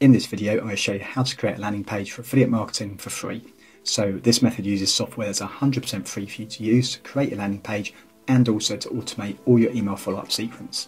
In this video, I'm going to show you how to create a landing page for affiliate marketing for free. So this method uses software that's 100% free for you to use to create a landing page and also to automate all your email follow-up sequence.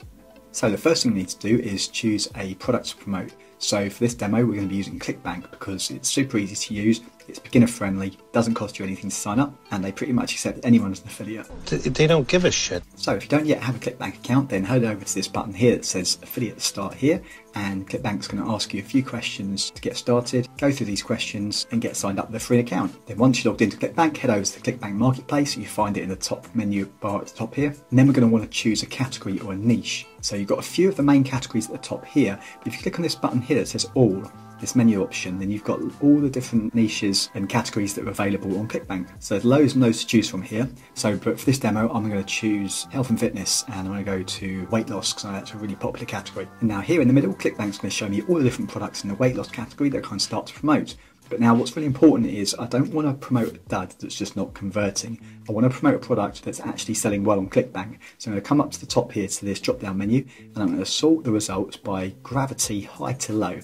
So the first thing we need to do is choose a product to promote. So for this demo, we're going to be using ClickBank because it's super easy to use, it's beginner friendly, doesn't cost you anything to sign up, and they pretty much accept anyone as an affiliate. They don't give a shit. So if you don't yet have a ClickBank account, then head over to this button here that says affiliate start here, and ClickBank's going to ask you a few questions to get started. Go through these questions and get signed up with a free account. Then once you're logged into ClickBank, head over to the ClickBank Marketplace. You find it in the top menu bar at the top here. And then we're going to want to choose a category or a niche. So you've got a few of the main categories at the top here. But if you click on this button here that says all, this menu option, then you've got all the different niches and categories that are available on ClickBank. So there's loads and loads to choose from here. So, but for this demo, I'm going to choose health and fitness, and I'm going to go to weight loss because that's a really popular category. And now here in the middle, ClickBank's going to show me all the different products in the weight loss category that I can start to promote. But now what's really important is I don't want to promote a dud that's just not converting. I want to promote a product that's actually selling well on ClickBank. So I'm going to come up to the top here to this drop down menu and I'm going to sort the results by gravity high to low.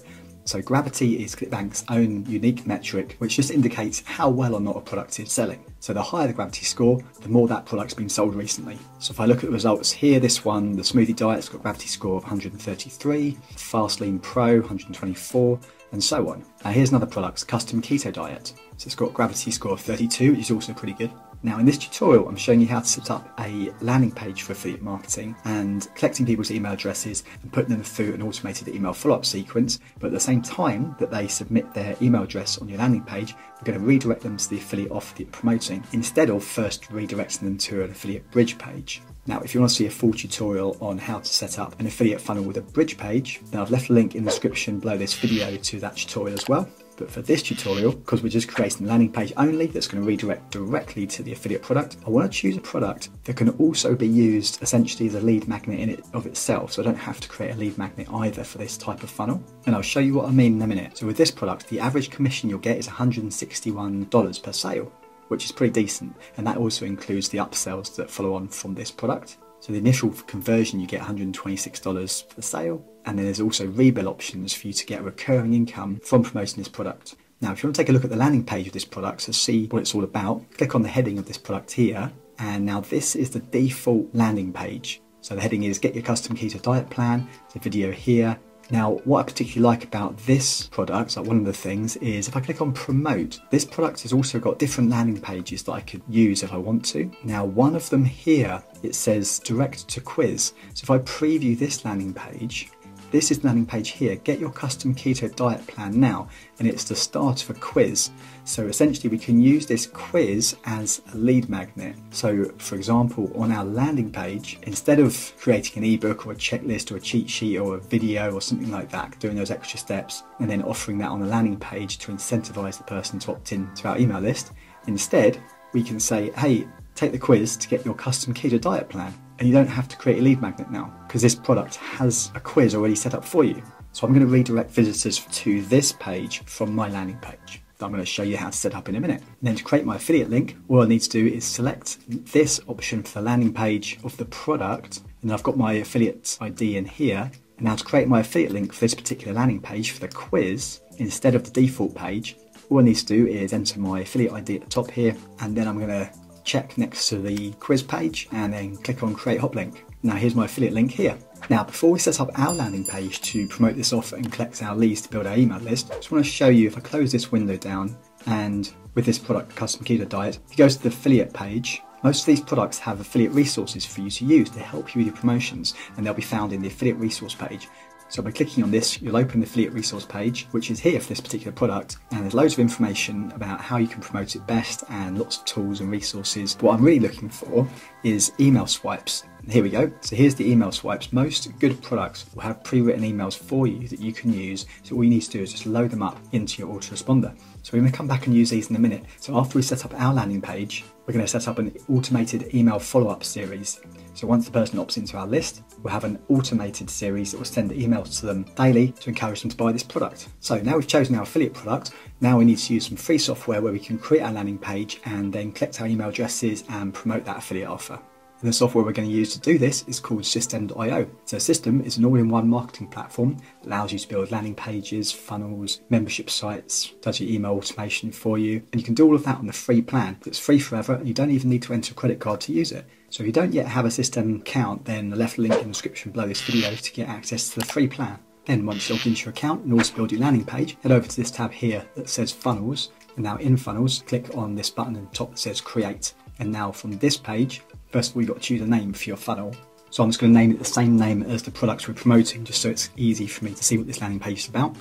So gravity is ClickBank's own unique metric, which just indicates how well or not a product is selling. So the higher the gravity score, the more that product's been sold recently. So if I look at the results here, this one, the smoothie diet's got gravity score of 133, Fast Lean Pro 124, and so on. Now here's another product, Custom Keto Diet. So it's got gravity score of 32, which is also pretty good. Now in this tutorial, I'm showing you how to set up a landing page for affiliate marketing and collecting people's email addresses and putting them through an automated email follow-up sequence. But at the same time that they submit their email address on your landing page, we're going to redirect them to the affiliate offer that you're promoting instead of first redirecting them to an affiliate bridge page. Now, if you want to see a full tutorial on how to set up an affiliate funnel with a bridge page, then I've left a link in the description below this video to that tutorial as well. But for this tutorial, because we're just creating a landing page only that's going to redirect directly to the affiliate product, I want to choose a product that can also be used essentially as a lead magnet in it of itself. So I don't have to create a lead magnet either for this type of funnel. And I'll show you what I mean in a minute. So with this product, the average commission you'll get is $161 per sale which is pretty decent. And that also includes the upsells that follow on from this product. So the initial conversion, you get $126 for the sale. And then there's also rebill options for you to get recurring income from promoting this product. Now, if you want to take a look at the landing page of this product to see what it's all about, click on the heading of this product here. And now this is the default landing page. So the heading is get your custom keto diet plan. A video here now, what I particularly like about this product, like one of the things, is if I click on promote, this product has also got different landing pages that I could use if I want to. Now, one of them here, it says direct to quiz. So if I preview this landing page, this is the landing page here. Get your custom keto diet plan now, and it's the start of a quiz. So essentially, we can use this quiz as a lead magnet. So, for example, on our landing page, instead of creating an ebook or a checklist or a cheat sheet or a video or something like that, doing those extra steps, and then offering that on the landing page to incentivize the person to opt in to our email list, instead, we can say, hey, take the quiz to get your custom keto diet plan and you don't have to create a lead magnet now because this product has a quiz already set up for you. So I'm going to redirect visitors to this page from my landing page. I'm going to show you how to set up in a minute. And then to create my affiliate link, all I need to do is select this option for the landing page of the product. And I've got my affiliate ID in here. And now to create my affiliate link for this particular landing page for the quiz, instead of the default page, all I need to do is enter my affiliate ID at the top here. And then I'm going to check next to the quiz page and then click on create hop link. Now here's my affiliate link here. Now before we set up our landing page to promote this offer and collect our leads to build our email list, I just want to show you if I close this window down and with this product custom keto diet, if you go to the affiliate page, most of these products have affiliate resources for you to use to help you with your promotions and they'll be found in the affiliate resource page. So by clicking on this, you'll open the affiliate resource page, which is here for this particular product, and there's loads of information about how you can promote it best and lots of tools and resources. What I'm really looking for is email swipes. Here we go. So here's the email swipes. Most good products will have pre-written emails for you that you can use. So all you need to do is just load them up into your autoresponder. So we're going to come back and use these in a minute. So after we set up our landing page, we're going to set up an automated email follow-up series. So once the person opts into our list, we'll have an automated series that will send emails to them daily to encourage them to buy this product. So now we've chosen our affiliate product, now we need to use some free software where we can create our landing page and then collect our email addresses and promote that affiliate offer. And the software we're going to use to do this is called Systeme.io. So Systeme is an all-in-one marketing platform that allows you to build landing pages, funnels, membership sites, does your email automation for you, and you can do all of that on the free plan. It's free forever, and you don't even need to enter a credit card to use it. So if you don't yet have a Systeme account, then the left link in the description below this video to get access to the free plan. Then once you're logged into your account and also build your landing page, head over to this tab here that says funnels. And now in funnels, click on this button at the top that says create. And now from this page, First of all, you've got to choose a name for your funnel. So I'm just going to name it the same name as the products we're promoting, just so it's easy for me to see what this landing page is about.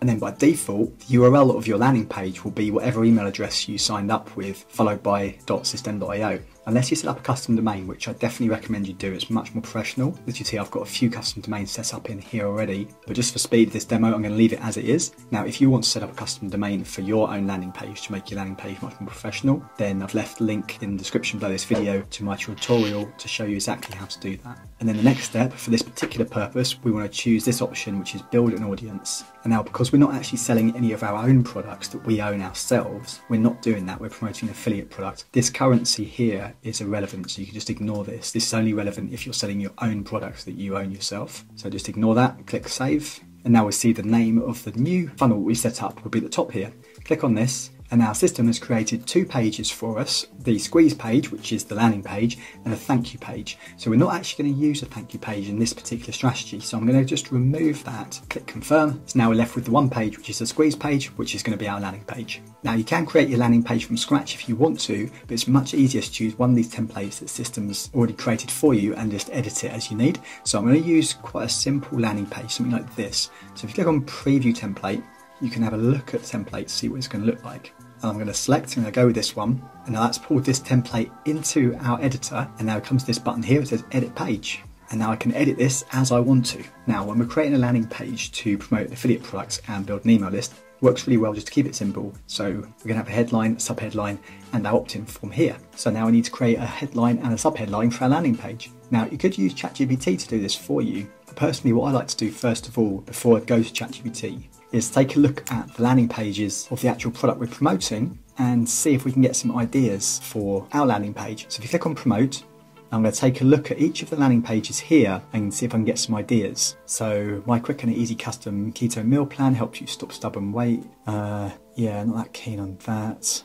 And then by default, the URL of your landing page will be whatever email address you signed up with, followed by .systeme.io. Unless you set up a custom domain, which I definitely recommend you do, it's much more professional. As you see, I've got a few custom domains set up in here already, but just for speed of this demo, I'm going to leave it as it is. Now, if you want to set up a custom domain for your own landing page to make your landing page much more professional, then I've left a link in the description below this video to my tutorial to show you exactly how to do that. And then the next step, for this particular purpose, we want to choose this option, which is build an audience. And now, because we're not actually selling any of our own products that we own ourselves, we're not doing that, we're promoting affiliate product. This currency here is irrelevant, so you can just ignore this. This is only relevant if you're selling your own products that you own yourself. So just ignore that, click save, and now we see the name of the new funnel we set up will be at the top here. Click on this, and our system has created two pages for us, the squeeze page, which is the landing page, and a thank you page. So we're not actually going to use a thank you page in this particular strategy. So I'm going to just remove that, click confirm. So now we're left with the one page, which is the squeeze page, which is going to be our landing page. Now you can create your landing page from scratch if you want to, but it's much easier to choose one of these templates that Systeme's already created for you and just edit it as you need. So I'm going to use quite a simple landing page, something like this. So if you click on preview template, you can have a look at the template, see what it's going to look like and I'm going to select, I'm going to go with this one. And now that's pulled this template into our editor. And now comes this button here, it says edit page. And now I can edit this as I want to. Now, when we're creating a landing page to promote affiliate products and build an email list, works really well just to keep it simple. So we're going to have a headline, subheadline, and our opt-in form here. So now I need to create a headline and a subheadline for our landing page. Now you could use ChatGPT to do this for you. Personally, what I like to do first of all, before I go to ChatGPT, is take a look at the landing pages of the actual product we're promoting and see if we can get some ideas for our landing page. So if you click on promote, I'm going to take a look at each of the landing pages here and see if I can get some ideas. So my quick and easy custom keto meal plan helps you stop stubborn weight. Uh, yeah, not that keen on that.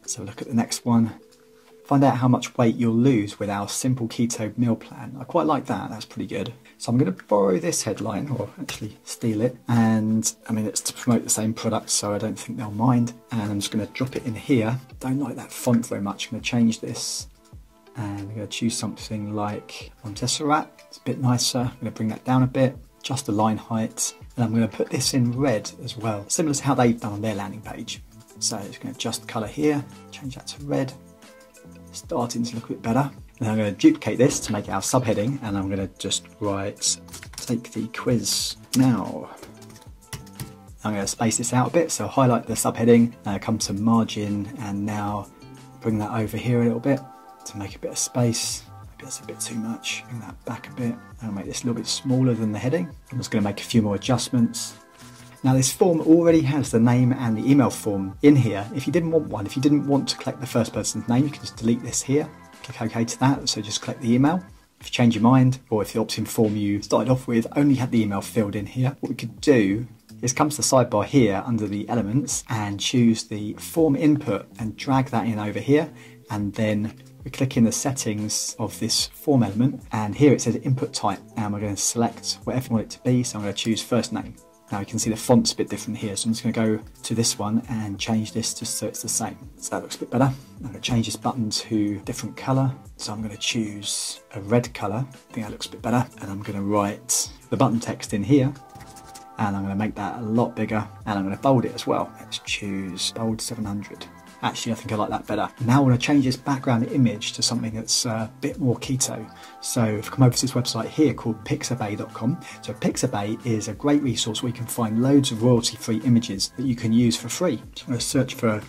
Let's have a look at the next one. Find out how much weight you'll lose with our simple keto meal plan. I quite like that, that's pretty good. So I'm going to borrow this headline, or actually steal it, and I mean it's to promote the same product, so I don't think they'll mind. And I'm just going to drop it in here. Don't like that font very much. I'm going to change this, and I'm going to choose something like Montserrat. It's a bit nicer. I'm going to bring that down a bit, just the line height, and I'm going to put this in red as well, similar to how they've done on their landing page. So it's going to adjust colour here, change that to red. Starting to look a bit better. Then I'm going to duplicate this to make our subheading and I'm going to just write take the quiz now. I'm going to space this out a bit, so highlight the subheading, uh, come to margin and now bring that over here a little bit to make a bit of space. Maybe that's a bit too much. Bring that back a bit. I'll make this a little bit smaller than the heading. I'm just going to make a few more adjustments. Now this form already has the name and the email form in here. If you didn't want one, if you didn't want to collect the first person's name, you can just delete this here click OK to that. So just click the email. If you change your mind, or if the opt-in form you started off with only had the email filled in here, what we could do is come to the sidebar here under the elements and choose the form input and drag that in over here. And then we click in the settings of this form element and here it says input type and we're going to select whatever we want it to be. So I'm going to choose first name. Now you can see the font's a bit different here, so I'm just going to go to this one and change this just so it's the same. So that looks a bit better. I'm going to change this button to a different colour. So I'm going to choose a red colour. I think that looks a bit better. And I'm going to write the button text in here. And I'm going to make that a lot bigger. And I'm going to bold it as well. Let's choose bold 700. Actually, I think I like that better. Now I want to change this background image to something that's uh, a bit more keto. So if I come over to this website here called pixabay.com. So Pixabay is a great resource where you can find loads of royalty-free images that you can use for free. So I'm going to search for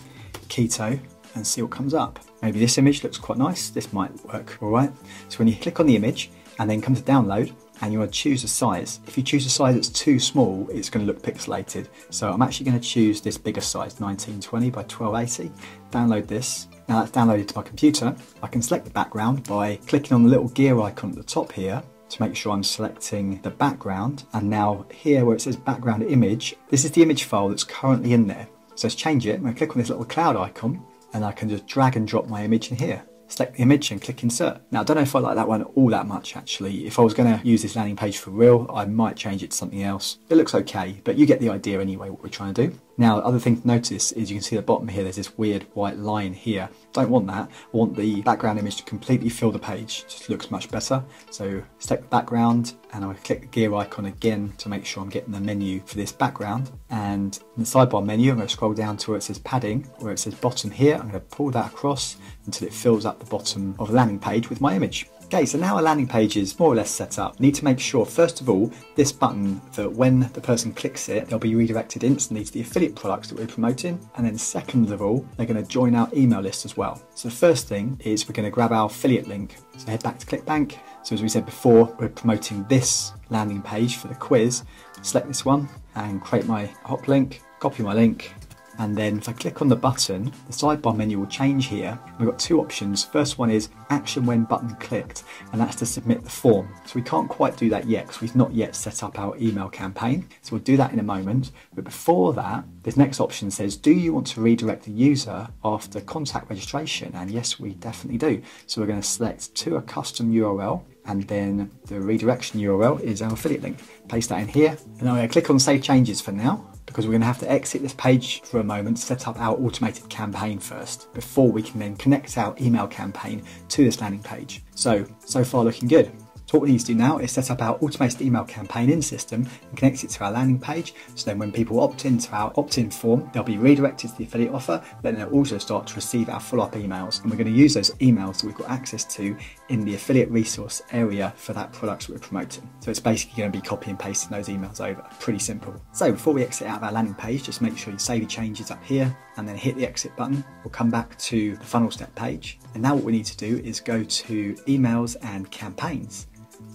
keto and see what comes up. Maybe this image looks quite nice. This might work all right. So when you click on the image and then come to download, and you want to choose a size. If you choose a size that's too small, it's going to look pixelated. So I'm actually going to choose this bigger size, 1920 by 1280. Download this, Now that's downloaded to my computer. I can select the background by clicking on the little gear icon at the top here to make sure I'm selecting the background. And now here where it says background image, this is the image file that's currently in there. So let's change it. I'm going to click on this little cloud icon and I can just drag and drop my image in here select the image and click insert. Now I don't know if I like that one all that much actually. If I was going to use this landing page for real, I might change it to something else. It looks okay, but you get the idea anyway what we're trying to do. Now, other thing to notice is you can see the bottom here, there's this weird white line here. Don't want that. I want the background image to completely fill the page. It just looks much better. So select the background and I'll click the gear icon again to make sure I'm getting the menu for this background. And in the sidebar menu, I'm going to scroll down to where it says padding, where it says bottom here. I'm going to pull that across until it fills up the bottom of the landing page with my image. Okay, so now our landing page is more or less set up. need to make sure, first of all, this button, that when the person clicks it, they'll be redirected instantly to the affiliate products that we're promoting. And then second of all, they're going to join our email list as well. So the first thing is we're going to grab our affiliate link. So head back to ClickBank. So as we said before, we're promoting this landing page for the quiz. Select this one and create my hop link, copy my link, and then if I click on the button, the sidebar menu will change here. We've got two options. First one is action when button clicked, and that's to submit the form. So we can't quite do that yet because we've not yet set up our email campaign. So we'll do that in a moment. But before that, this next option says, do you want to redirect the user after contact registration? And yes, we definitely do. So we're going to select to a custom URL and then the redirection URL is our affiliate link. Paste that in here, and I'm going to click on Save Changes for now because we're going to have to exit this page for a moment, set up our automated campaign first, before we can then connect our email campaign to this landing page. So, so far looking good. So what we need to do now is set up our automated email campaign in Systeme and connect it to our landing page. So then when people opt into our opt-in form, they'll be redirected to the affiliate offer. but Then they'll also start to receive our follow-up emails. And we're going to use those emails that we've got access to in the affiliate resource area for that product that we're promoting. So it's basically going to be copy and pasting those emails over. Pretty simple. So before we exit out of our landing page, just make sure you save your changes up here and then hit the exit button. We'll come back to the funnel step page. And now what we need to do is go to emails and campaigns.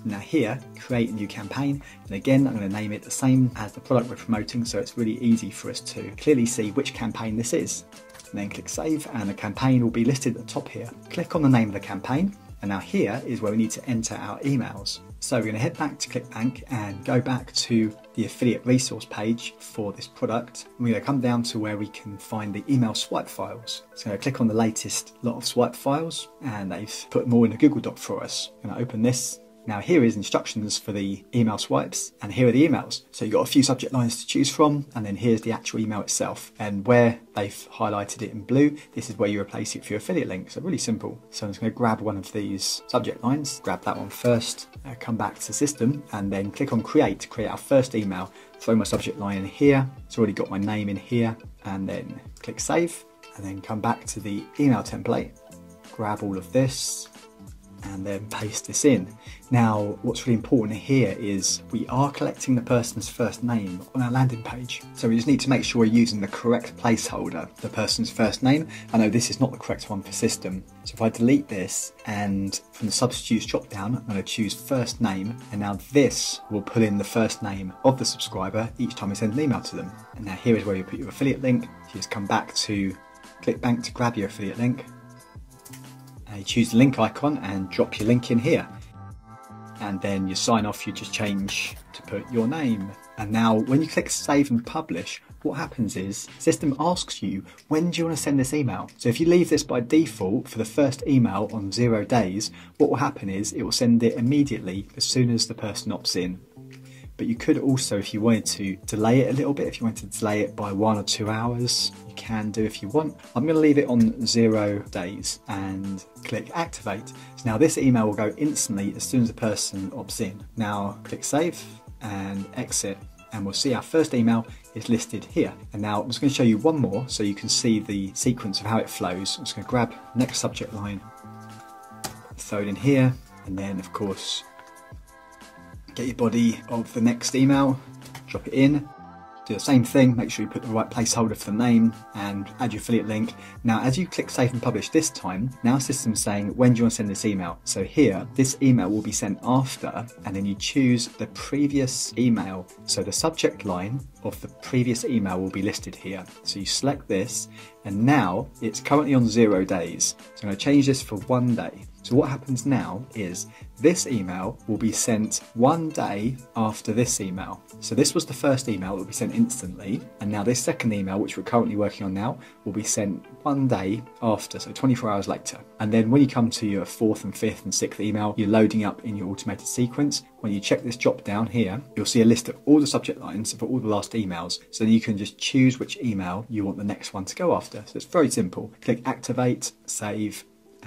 Now here, create a new campaign. And again, I'm going to name it the same as the product we're promoting so it's really easy for us to clearly see which campaign this is. And then click save and the campaign will be listed at the top here. Click on the name of the campaign and now here is where we need to enter our emails. So we're going to head back to ClickBank and go back to the affiliate resource page for this product. We're going to come down to where we can find the email swipe files. So I'm click on the latest lot of swipe files and they've put all in a Google Doc for us. To open this now here is instructions for the email swipes and here are the emails. So you've got a few subject lines to choose from and then here's the actual email itself. And where they've highlighted it in blue, this is where you replace it for your affiliate link. So really simple. So I'm just going to grab one of these subject lines, grab that one first, uh, come back to Systeme and then click on create to create our first email. Throw my subject line in here. It's already got my name in here and then click save and then come back to the email template, grab all of this, and then paste this in. Now, what's really important here is we are collecting the person's first name on our landing page. So we just need to make sure we're using the correct placeholder, the person's first name. I know this is not the correct one for Systeme. So if I delete this and from the substitutes drop down, I'm to choose first name. And now this will pull in the first name of the subscriber each time we send an email to them. And now here is where you put your affiliate link. You just come back to ClickBank to grab your affiliate link uh, you choose the link icon and drop your link in here. And then you sign off, you just change to put your name. And now when you click save and publish, what happens is Systeme asks you when do you want to send this email so if you leave this by default for the first email on zero days what will happen is it will send it immediately as soon as the person opts in but you could also if you wanted to delay it a little bit if you wanted to delay it by one or two hours you can do if you want i'm going to leave it on zero days and click activate so now this email will go instantly as soon as the person opts in now click save and exit and we'll see our first email is listed here. And now I'm just going to show you one more so you can see the sequence of how it flows. I'm just going to grab next subject line, throw it in here, and then of course get your body of the next email, drop it in, Do the same thing, make sure you put the right placeholder for the name and add your affiliate link. Now, as you click save and publish this time, now Systeme's saying, when do you want to send this email? So here, this email will be sent after, and then you choose the previous email. So the subject line of the previous email will be listed here. So you select this, and now it's currently on zero days. So I'm going to change this for one day. So what happens now is this email will be sent one day after this email. So this was the first email that will be sent instantly, and now this second email, which we're currently working on now, will be sent one day after, so 24 hours later. And then when you come to your fourth and fifth and sixth email, you're loading up in your automated sequence. When you check this drop down here, you'll see a list of all the subject lines for all the last emails. So you can just choose which email you want the next one to go after. So it's very simple. Click activate, save,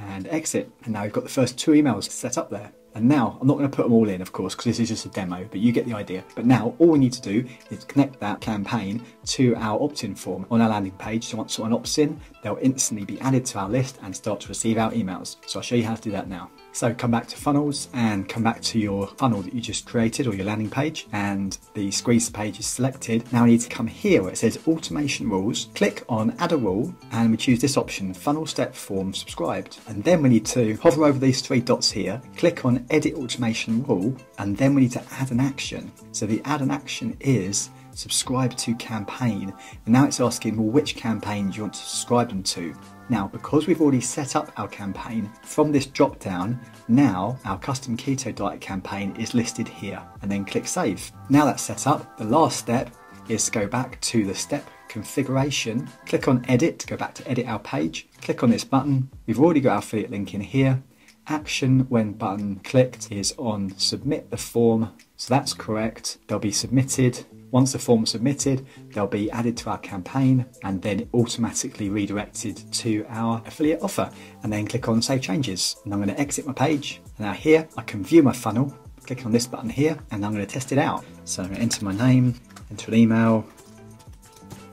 and exit. And now we've got the first two emails set up there. And now, I'm not going to put them all in, of course, because this is just a demo, but you get the idea. But now, all we need to do is connect that campaign to our opt-in form on our landing page. So once someone opts in, they'll instantly be added to our list and start to receive our emails. So I'll show you how to do that now. So come back to funnels and come back to your funnel that you just created or your landing page and the squeeze page is selected. Now we need to come here where it says automation rules, click on add a rule and we choose this option, funnel step form subscribed. And then we need to hover over these three dots here, click on edit automation rule and then we need to add an action. So the add an action is subscribe to campaign. And now it's asking, well, which campaign do you want to subscribe them to? Now, because we've already set up our campaign, from this drop down, now our custom keto diet campaign is listed here and then click save. Now that's set up, the last step is to go back to the step configuration, click on edit to go back to edit our page, click on this button. We've already got our affiliate link in here. Action when button clicked is on submit the form. So that's correct. They'll be submitted once the form submitted, they'll be added to our campaign and then automatically redirected to our affiliate offer. And then click on Save Changes. And I'm going to exit my page. And now here, I can view my funnel. Click on this button here, and I'm going to test it out. So I'm going to enter my name, enter an email,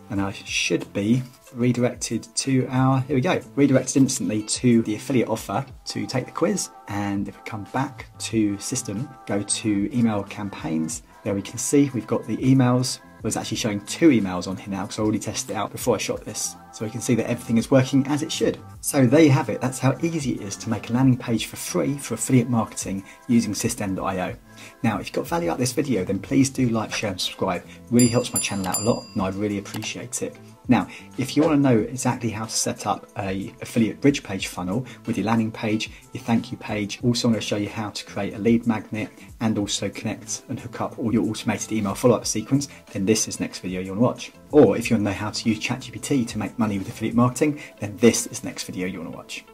and I should be redirected to our, here we go, redirected instantly to the affiliate offer to take the quiz. And if we come back to Systeme, go to email campaigns, there we can see we've got the emails. It's actually showing two emails on here now because I already tested it out before I shot this. So we can see that everything is working as it should. So there you have it. That's how easy it is to make a landing page for free for affiliate marketing using Systeme.io. Now, if you got value out of this video, then please do like, share and subscribe. It really helps my channel out a lot and I'd really appreciate it. Now, if you want to know exactly how to set up a affiliate bridge page funnel with your landing page, your thank you page, also I'm going to show you how to create a lead magnet and also connect and hook up all your automated email follow-up sequence, then this is the next video you want to watch. Or if you want to know how to use ChatGPT to make money with affiliate marketing, then this is the next video you want to watch.